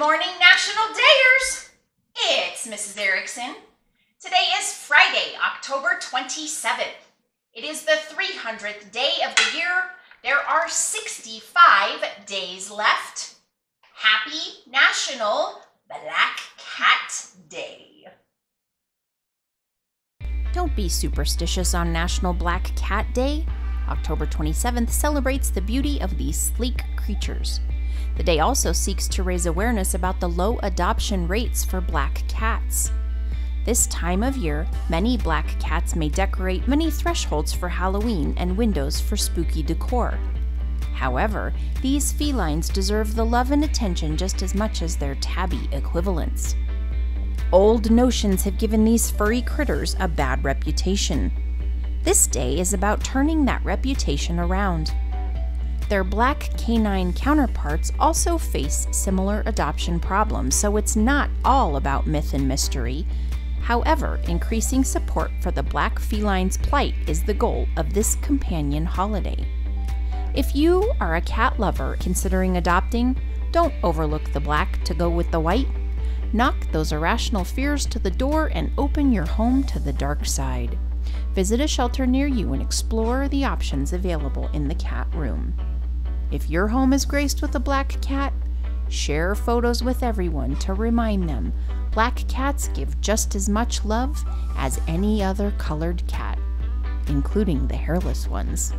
morning, National Dayers! It's Mrs. Erickson. Today is Friday, October 27th. It is the 300th day of the year. There are 65 days left. Happy National Black Cat Day. Don't be superstitious on National Black Cat Day. October 27th celebrates the beauty of these sleek creatures. The day also seeks to raise awareness about the low adoption rates for black cats. This time of year, many black cats may decorate many thresholds for Halloween and windows for spooky decor. However, these felines deserve the love and attention just as much as their tabby equivalents. Old notions have given these furry critters a bad reputation. This day is about turning that reputation around. Their black canine counterparts also face similar adoption problems, so it's not all about myth and mystery. However, increasing support for the black feline's plight is the goal of this companion holiday. If you are a cat lover considering adopting, don't overlook the black to go with the white. Knock those irrational fears to the door and open your home to the dark side. Visit a shelter near you and explore the options available in the cat room. If your home is graced with a black cat, share photos with everyone to remind them black cats give just as much love as any other colored cat, including the hairless ones.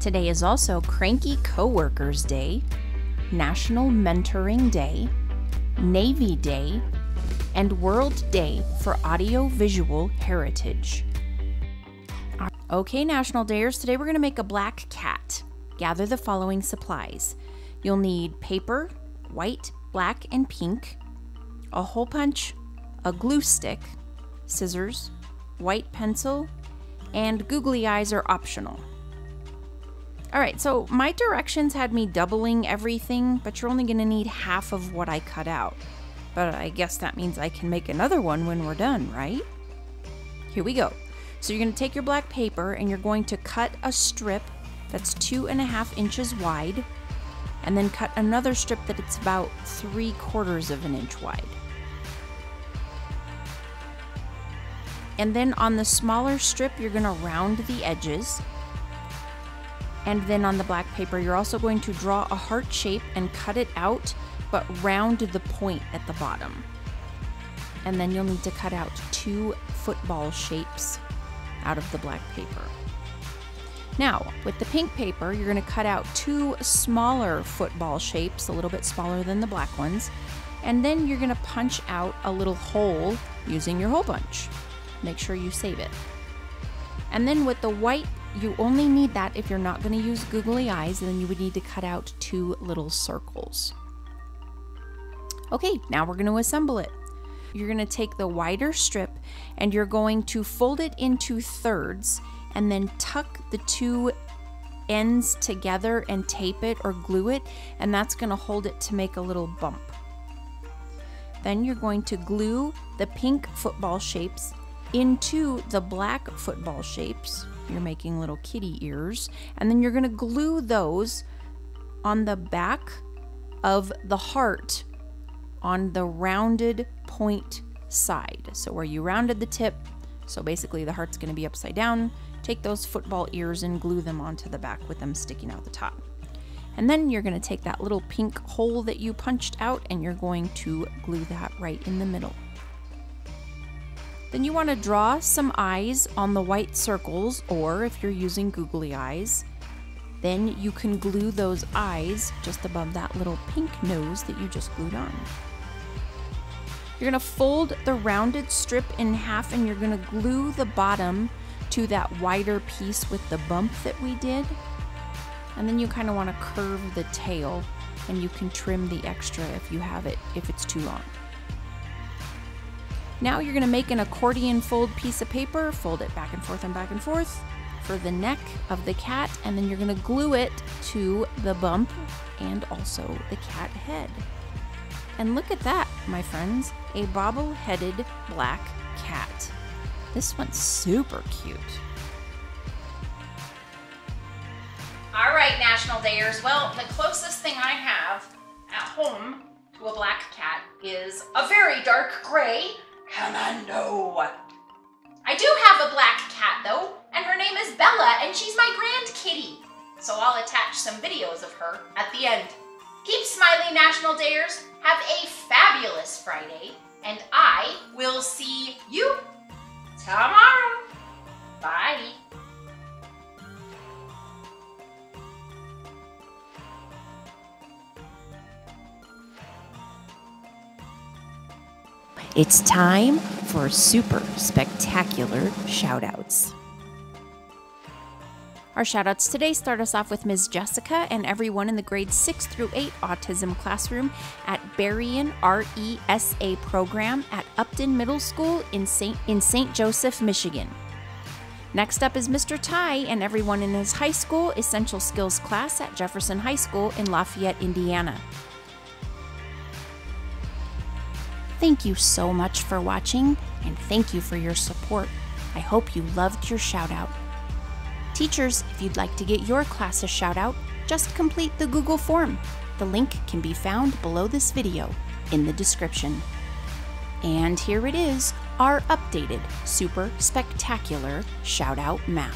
Today is also Cranky Coworkers Day, National Mentoring Day, Navy Day, and World Day for Audiovisual Heritage. Okay, National Dayers, today we're going to make a black cat. Gather the following supplies. You'll need paper, white, black, and pink, a hole punch, a glue stick, scissors, white pencil, and googly eyes are optional. Alright, so my directions had me doubling everything, but you're only going to need half of what I cut out. But I guess that means I can make another one when we're done, right? Here we go. So you're going to take your black paper and you're going to cut a strip that's two and a half inches wide and then cut another strip that it's about three quarters of an inch wide. And then on the smaller strip, you're going to round the edges. And then on the black paper, you're also going to draw a heart shape and cut it out, but round the point at the bottom. And then you'll need to cut out two football shapes out of the black paper. Now, with the pink paper, you're going to cut out two smaller football shapes, a little bit smaller than the black ones, and then you're going to punch out a little hole using your hole punch. Make sure you save it. And then with the white, you only need that if you're not going to use googly eyes, then you would need to cut out two little circles. Okay, now we're going to assemble it. You're going to take the wider strip and you're going to fold it into thirds and then tuck the two ends together and tape it or glue it, and that's going to hold it to make a little bump. Then you're going to glue the pink football shapes into the black football shapes. You're making little kitty ears, and then you're going to glue those on the back of the heart on the rounded point side. So where you rounded the tip, so basically the heart's going to be upside down, take those football ears and glue them onto the back with them sticking out the top. And then you're going to take that little pink hole that you punched out and you're going to glue that right in the middle. Then you want to draw some eyes on the white circles, or if you're using googly eyes, then you can glue those eyes just above that little pink nose that you just glued on. You're gonna fold the rounded strip in half and you're gonna glue the bottom to that wider piece with the bump that we did. And then you kind of want to curve the tail and you can trim the extra if you have it, if it's too long. Now you're to make an accordion fold piece of paper, fold it back and forth and back and forth for the neck of the cat, and then you're to glue it to the bump and also the cat head. And look at that, my friends, a bobble headed black cat. This one's super cute. All right, National Dayers. Well, the closest thing I have at home to a black cat is a very dark gray commando. I do have a black cat though, and her name is Bella, and she's my grand kitty. So I'll attach some videos of her at the end. Keep smiling, National Dayers. Have a fabulous Friday, and I will see you tomorrow. Bye. It's time for super spectacular shoutouts. Our shoutouts today start us off with Ms. Jessica and everyone in the grade 6 through 8 autism classroom at Berrien RESA program at Upton Middle School in St. in St. Joseph, Michigan. Next up is Mr. Ty and everyone in his high school essential skills class at Jefferson High School in Lafayette, Indiana. Thank you so much for watching and thank you for your support. I hope you loved your shout out. Teachers, if you'd like to get your class a shout out, just complete the Google form. The link can be found below this video in the description. And here it is, our updated super spectacular shout out map.